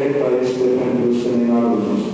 pek paylaşılır. Efendimiz Hüseyin'in ağır.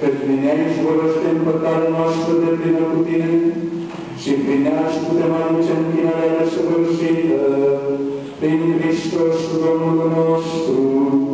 Cătrineni și vorăște împăcarea noastră de plină cu tine și plineați cu temanice închinarea desăvârșită prin Hristos Domnul nostru.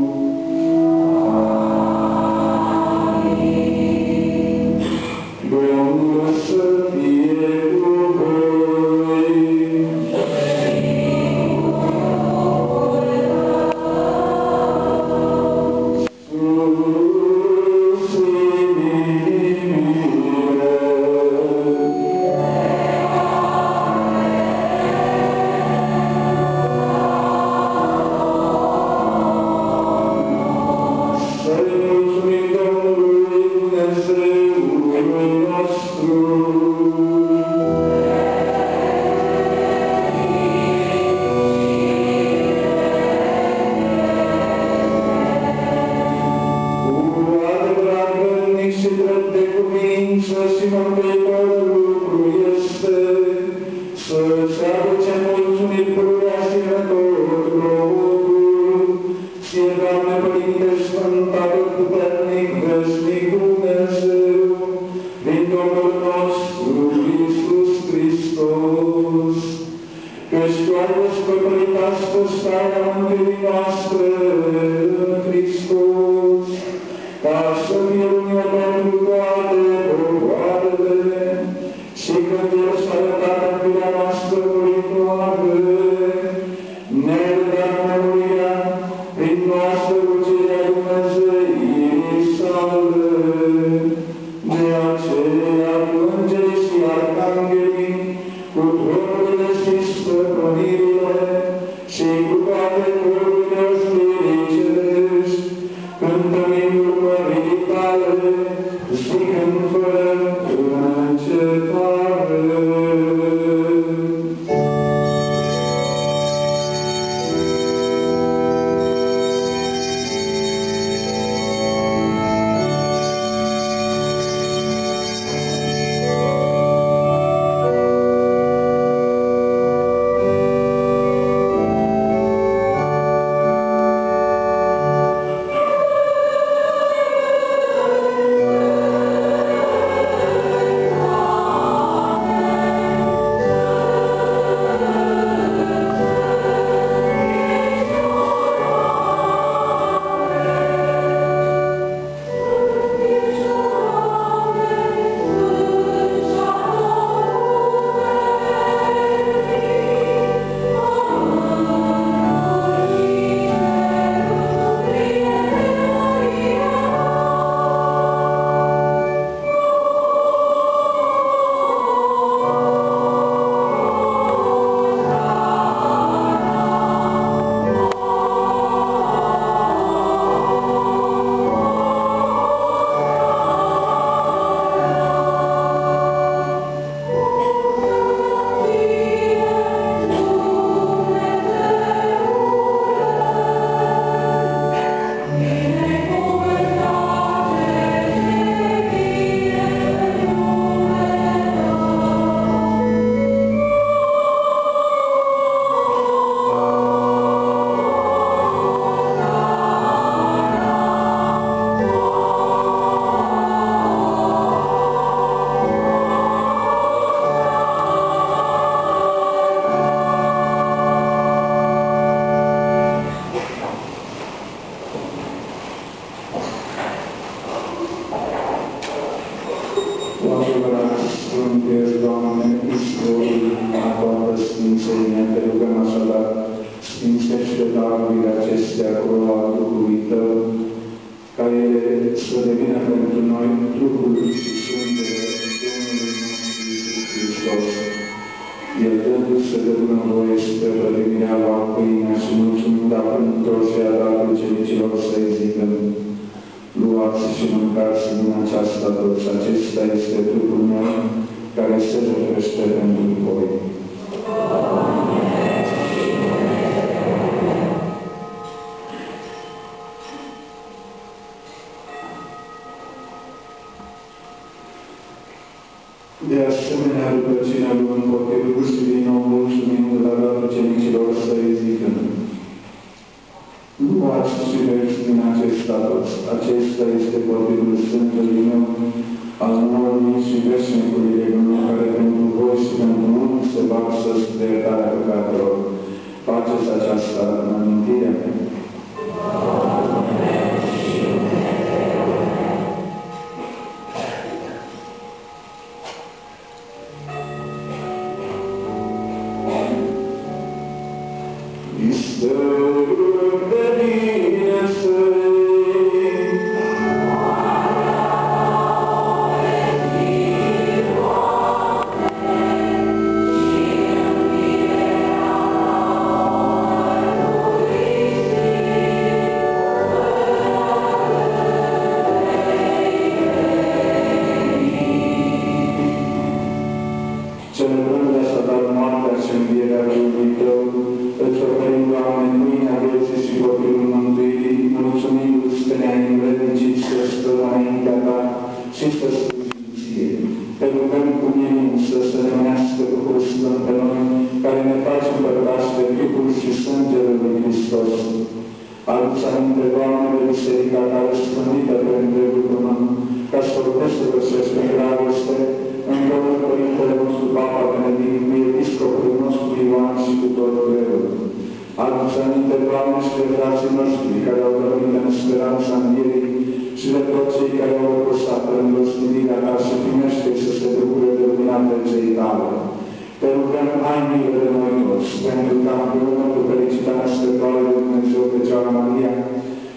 Te rugăm, Hainele de noi și pentru ca împreună cu fericita Născătoare de Dumnezeu Fecioară Maria,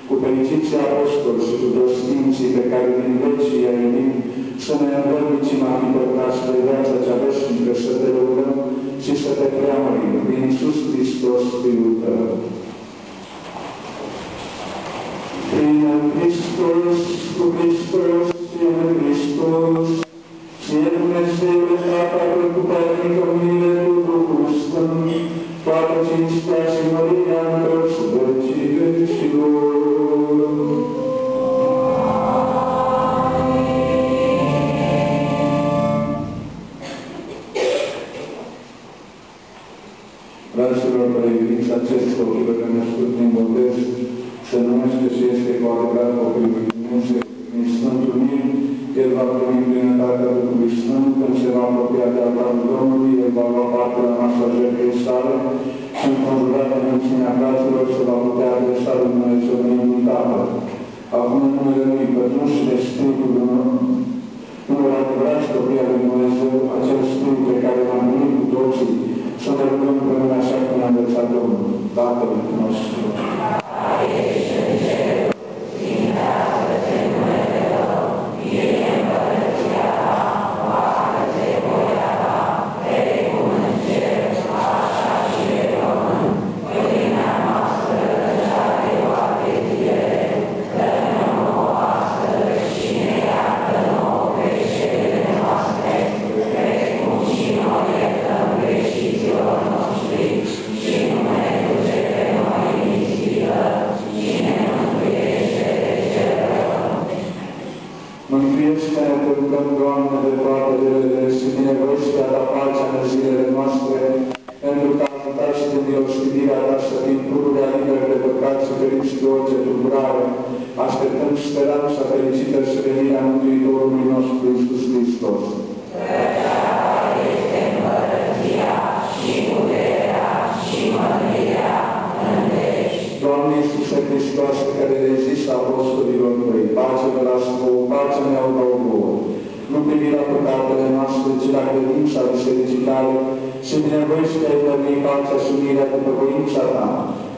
cu fericiții apostoli și cu toți sfinții pe care din veci i-a să ne învălnicim a fi părtași de viața cea veșnică, să te rugăm și să te preamărim prin Iisus Hristos, Fiul Tău. Și binevoiește ai dărni pacea și unirea după voința ta,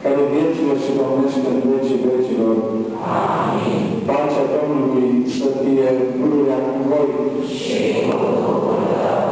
care viețile și domnește în vecii vecilor. Amin. Pacea Domnului să fie pururea în voi. Și Doriți-vă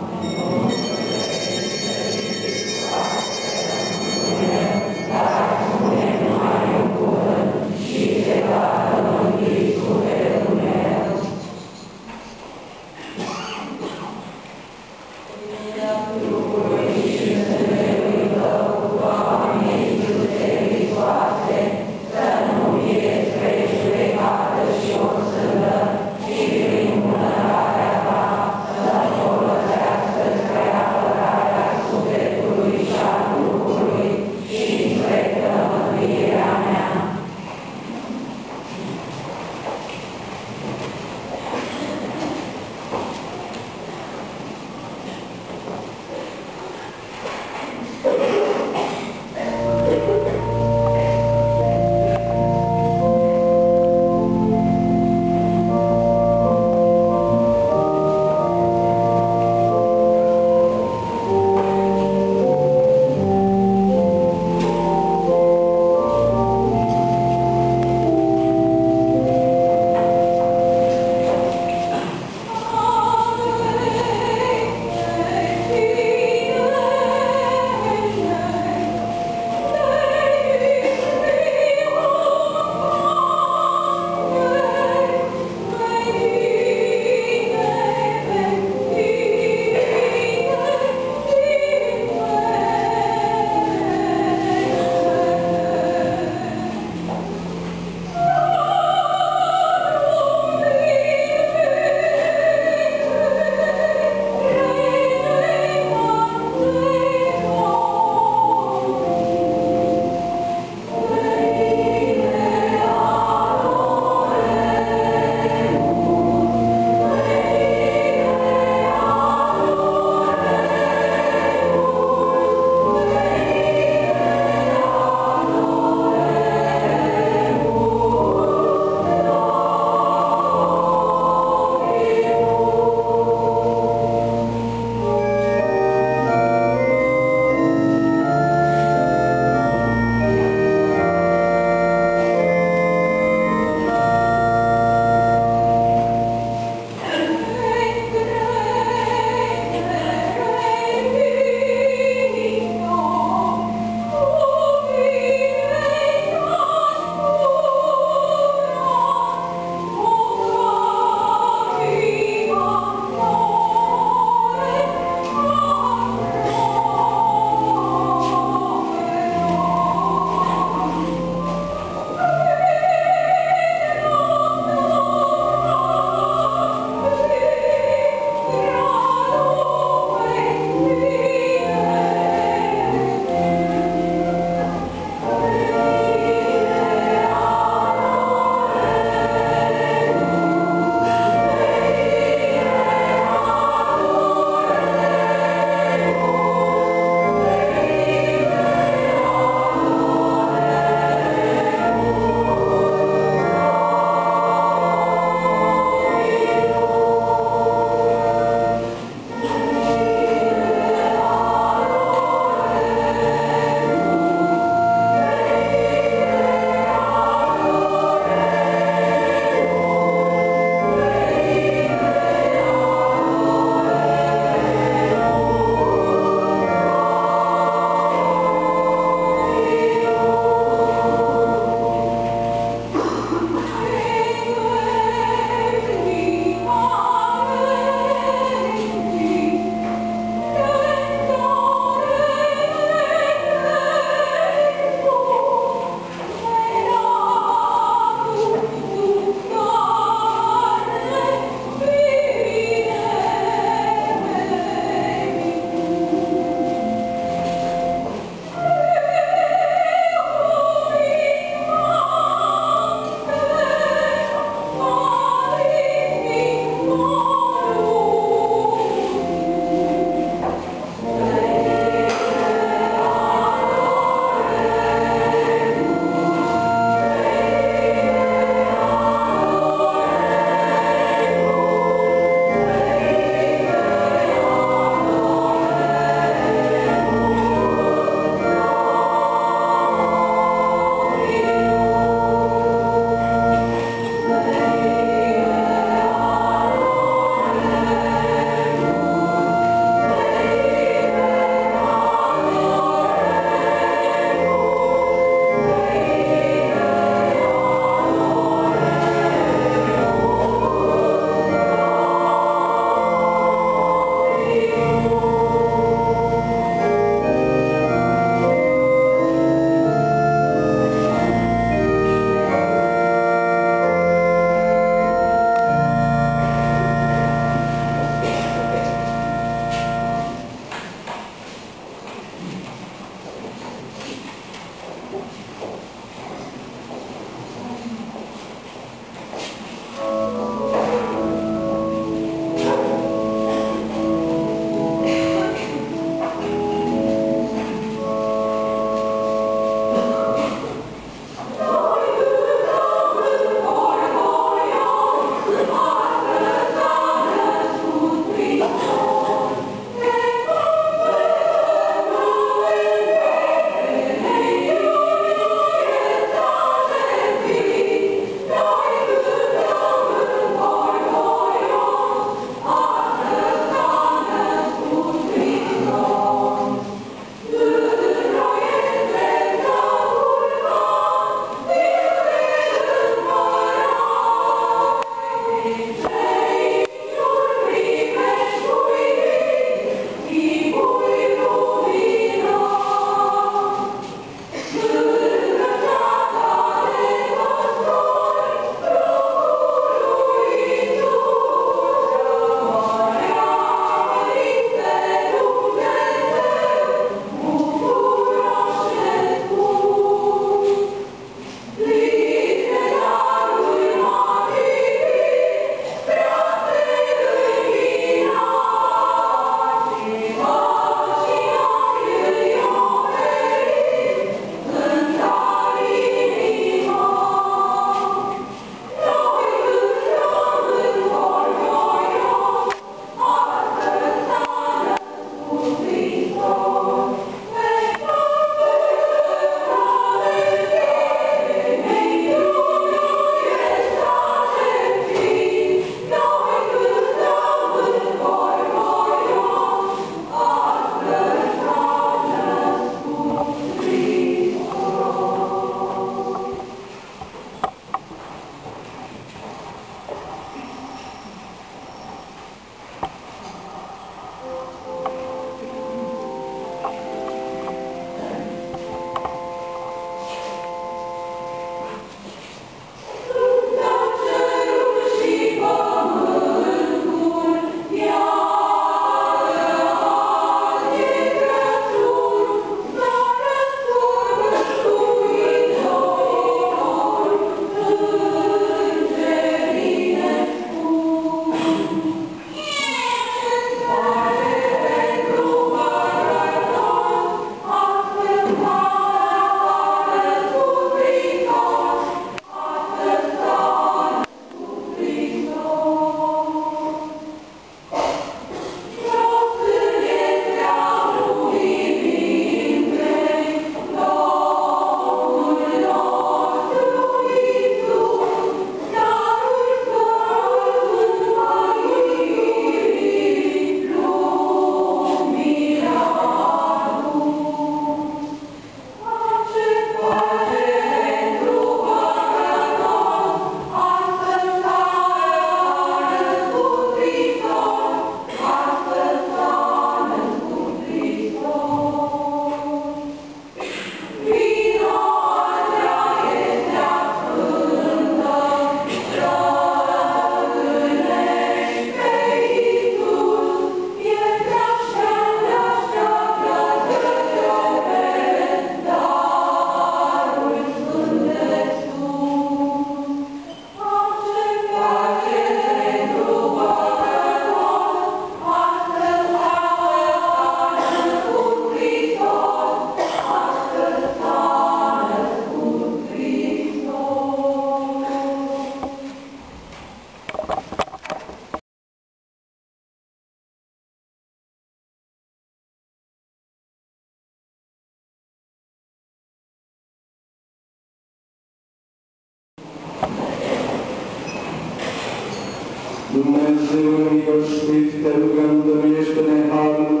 Dumnezeu milostiv, te rugăm, dăruiește-ne harul,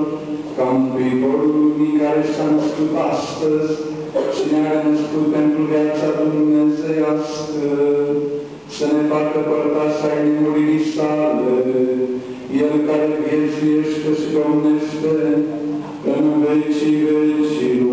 ca Mântuitorul lumii care s-a născut astăzi și ne-a născut pentru viața dumnezeiască, să ne facă părtași ai nemuririi sale, El care viețuiește și domnește în vecii vecilor.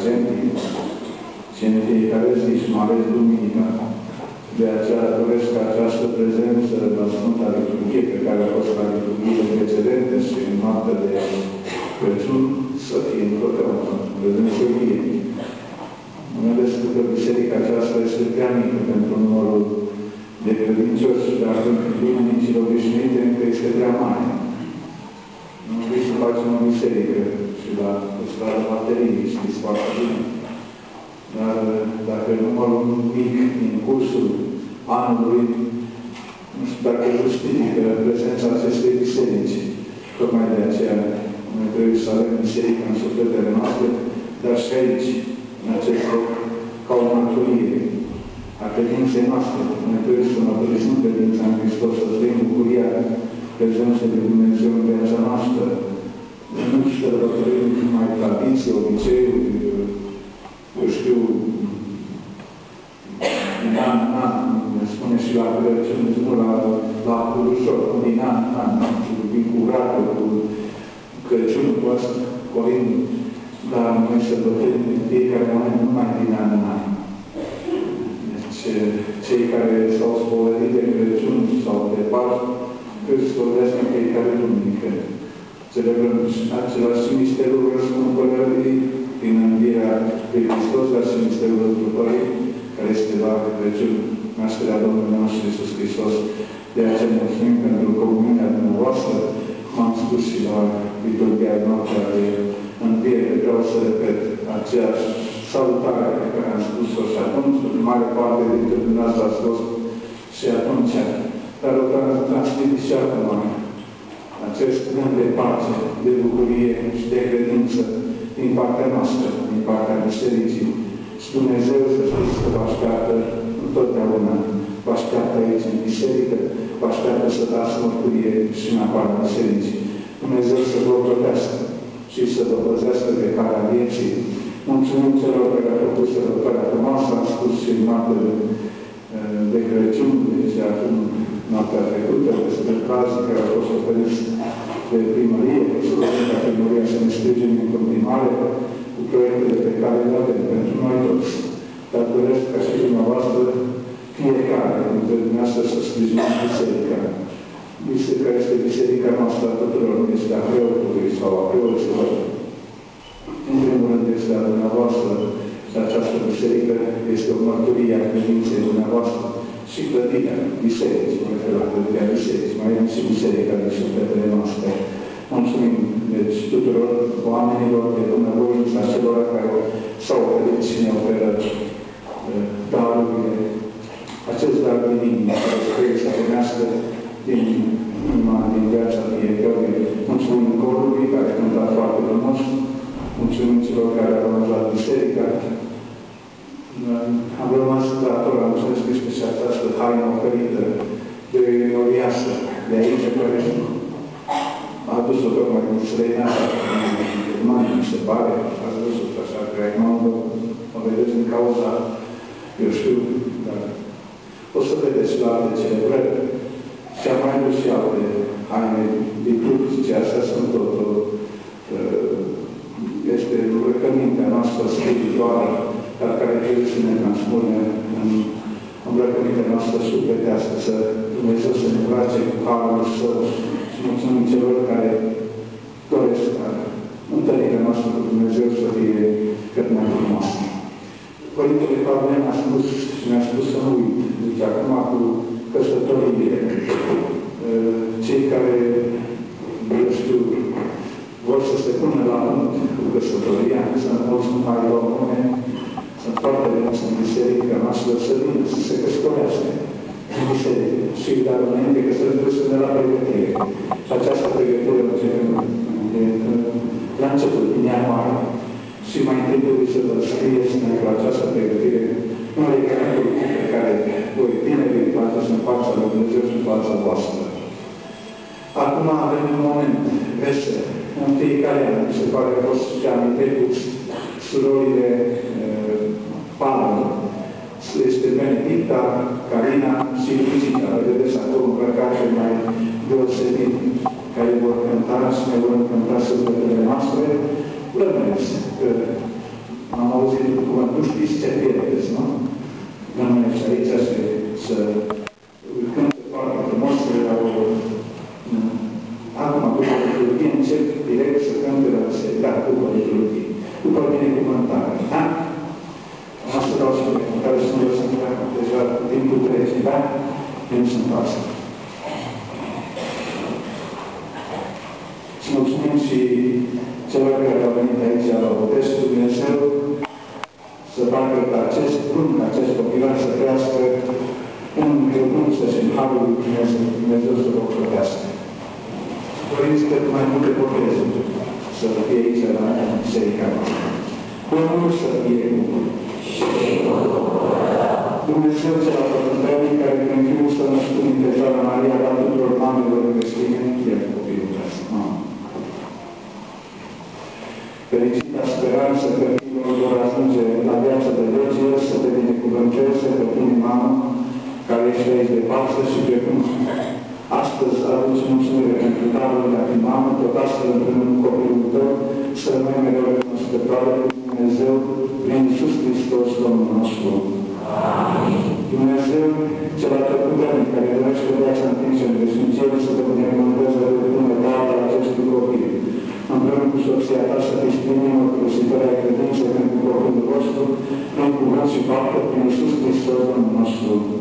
25 decembrie, ci în fiecare zi și mai ales duminica. De aceea doresc ca această prezență la Sfânta Liturghie, pe care a fost la liturghie precedente și în noaptea de Crăciun, să fie întotdeauna prezență vie. Mai ales că biserica aceasta este prea mică pentru numărul de credincioși, dar pentru duminicile obișnuite încă este prea mare. Nu vrei să facem o biserică și la starea bateriei, știți foarte bine. Dar dacă numărul mic din cursul anului, nu știu dacă justifică prezența acestei biserici, tocmai de aceea noi trebuie să avem biserica în sufletele noastre, dar și aici, în acest loc, ca o mărturie a credinței noastre. Noi trebuie să mărturisim credința în Hristos, să trăim bucuria prezenței de Dumnezeu în viața noastră. Nu să rătărim mai tradiții, obiceiuri, eu știu, din an în an, ne spune și la Crăciun, nu la, la Curușor, din an în an, din curată, cu Crăciunul cu asta, Corin, dar noi să sărbătorim în fiecare moment, numai din an în an. Deci, cei care s-au spovedit de Crăciun sau de Paște, Hristovesc în fiecare duminică. Celebrăm același misterul răscumpărării prin învierea lui Hristos, dar și misterul răscumpărării, care este la Crăciun, nașterea Domnului nostru Iisus Hristos. De aceea mulțumim pentru comuniunea dumneavoastră. M-am spus și la liturgia noastră de înviere. Vreau să repet aceeași salutare pe care am spus-o și atunci, în mare parte dintre dumneavoastră a spus și atunci dar o transmit și acum acest gând de pace, de bucurie și de credință din partea noastră, din partea Bisericii. Și Dumnezeu să știți că vă așteaptă întotdeauna, vă așteaptă aici în Biserică, vă așteaptă să dați mărturie și în afara Bisericii. Dumnezeu să vă plătească și să vă păzească pe calea vieții. Mulțumim celor care au făcut sărbătoarea frumoasă, am spus și în de, de Crăciun, deci acum noaptea trecută, despre cazul care a fost oferit de primărie, să vedem ca primăria să ne sprijine în continuare cu proiectele pe care le avem pentru noi toți. Dar doresc ca și dumneavoastră fiecare dintre dumneavoastră să sprijinim biserica. Biserica este biserica noastră a tuturor, nu este a preotului sau a preoților. În primul rând este a dumneavoastră și această biserică este o mărturie a credinței dumneavoastră și clădirea bisericii, mă refer la clădirea bisericii, mai avem și biserica de sufletele noastre. Mulțumim, deci, tuturor oamenilor de bunăvoință, a celor care s-au oferit și ne oferă uh, darurile, acest dar divin, care trebuie să primească din inima, din viața fiecărui. Mulțumim corului care a cântat foarte frumos, mulțumim celor care au aranjat biserica, am rămas dator, am înțeles că este și această haina oferită de Noriasă, de aici Părești. A dus-o tocmai cu străinarea în Germania, mi se pare, a dus-o așa, că ai mă o vedeți în cauza, eu știu, dar o să vedeți la alte celebrări. Și am mai dus și alte haine din publice, astea sunt totul uh, este rugămintea noastră spirituală, dar care trebuie să ne transpune în îmbrăcăminte noastră sufletească, să Dumnezeu să ne îmbrace cu harul Său și mulțumim celor care doresc ca întâlnirea noastră cu Dumnezeu să fie cât mai frumoasă. Părintele Pavle mi-a spus și mi-a spus să nu uit, deci acum cu căsătorile, ă, cei care, eu știu, vor să se pună la punct cu căsătoria, să nu vor să mai luăm sunt foarte mulți în biserică, am slăsărit să se căsătorească în biserică. Și dar înainte că se ducă de la pregătire. Aceasta Papa Cristo que estava no nosso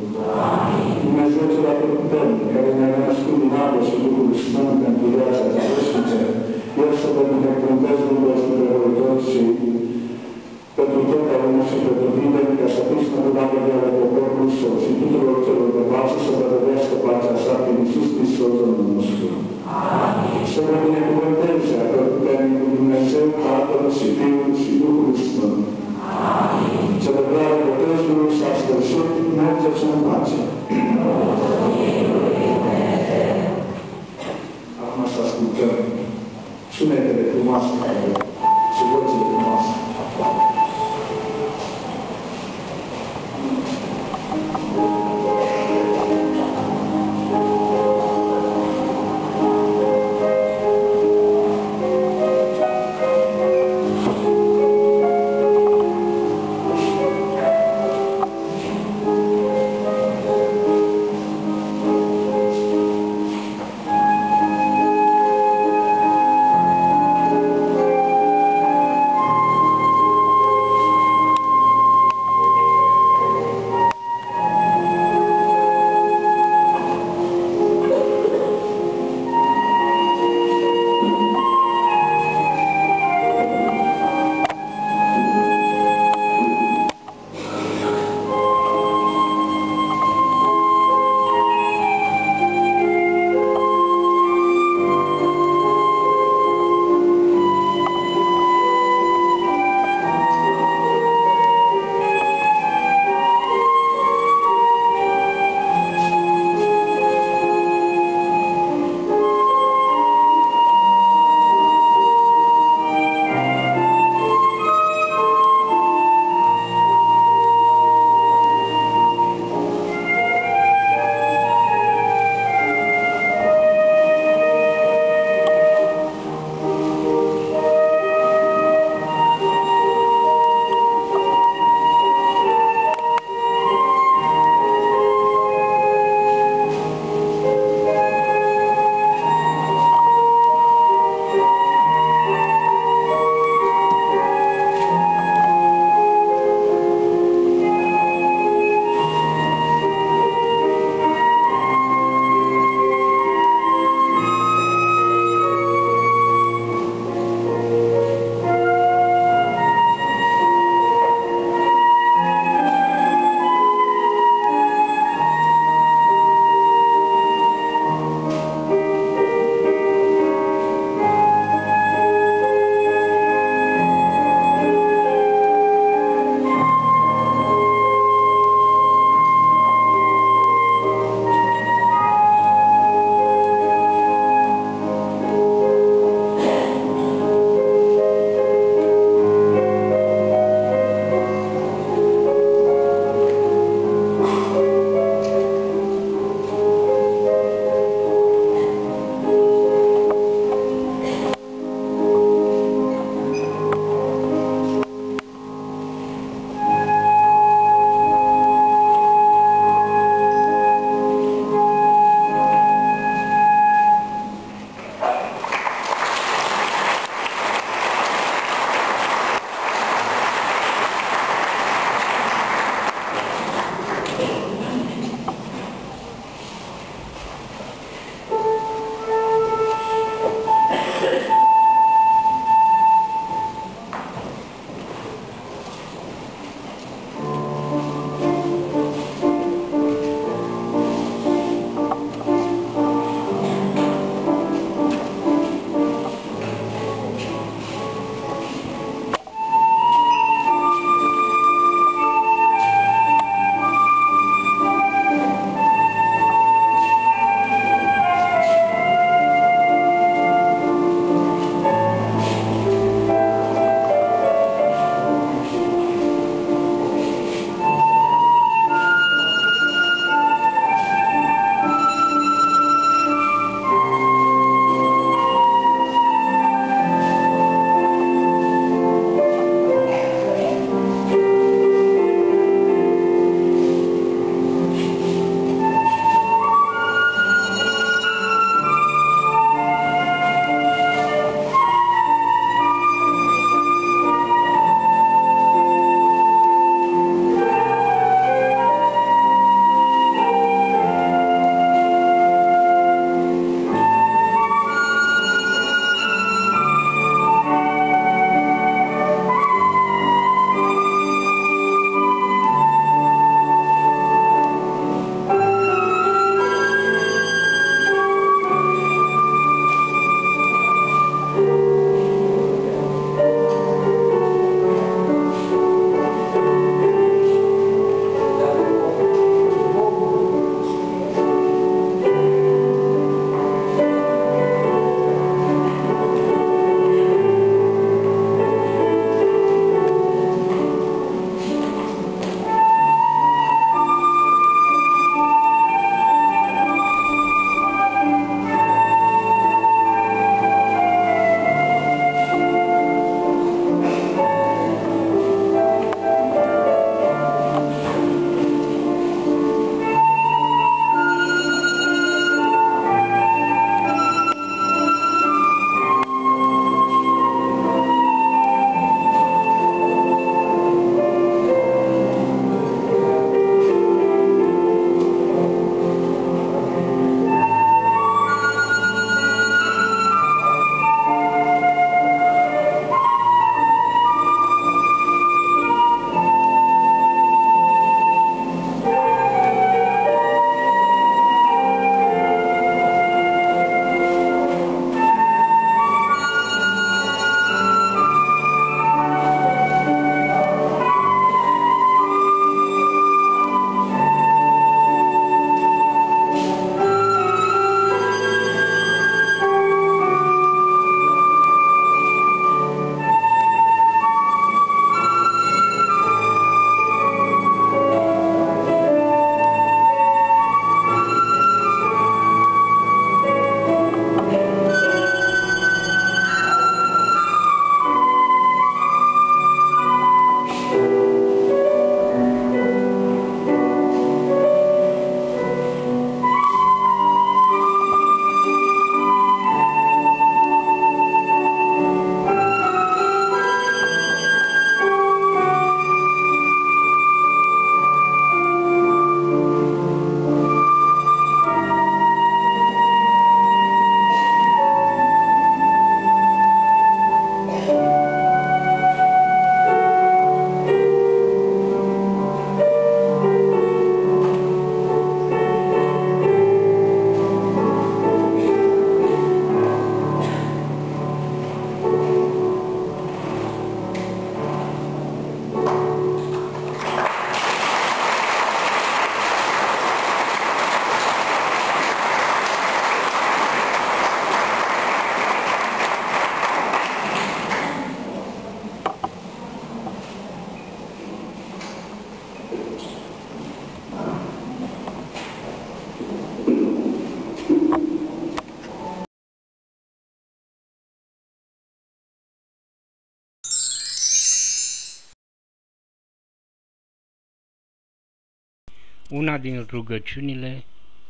una din rugăciunile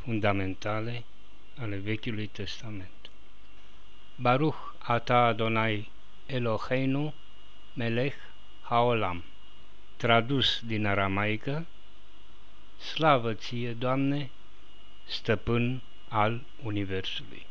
fundamentale ale Vechiului Testament. Baruch ata Adonai Eloheinu melech haolam Tradus din aramaică Slavă ție, Doamne, stăpân al Universului.